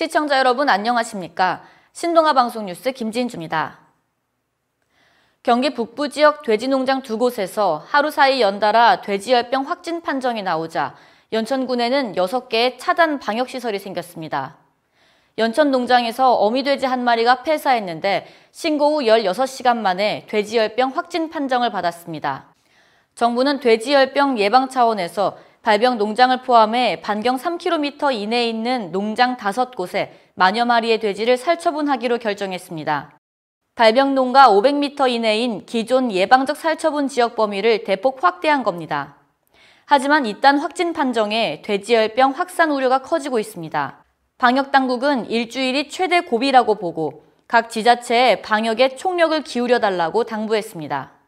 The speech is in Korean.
시청자 여러분 안녕하십니까? 신동아 방송 뉴스 김진주입니다. 경기 북부 지역 돼지 농장 두 곳에서 하루 사이 연달아 돼지열병 확진 판정이 나오자 연천군에는 6개의 차단 방역 시설이 생겼습니다. 연천 농장에서 어미돼지 한 마리가 폐사했는데 신고 후 16시간 만에 돼지열병 확진 판정을 받았습니다. 정부는 돼지열병 예방 차원에서 발병 농장을 포함해 반경 3km 이내에 있는 농장 5곳에 만여 마리의 돼지를 살처분하기로 결정했습니다. 발병 농가 500m 이내인 기존 예방적 살처분 지역 범위를 대폭 확대한 겁니다. 하지만 이딴 확진 판정에 돼지열병 확산 우려가 커지고 있습니다. 방역당국은 일주일이 최대 고비라고 보고 각 지자체에 방역에 총력을 기울여 달라고 당부했습니다.